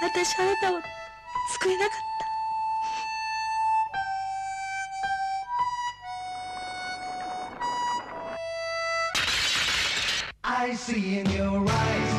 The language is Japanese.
私あなたを救えなかった I see in your eyes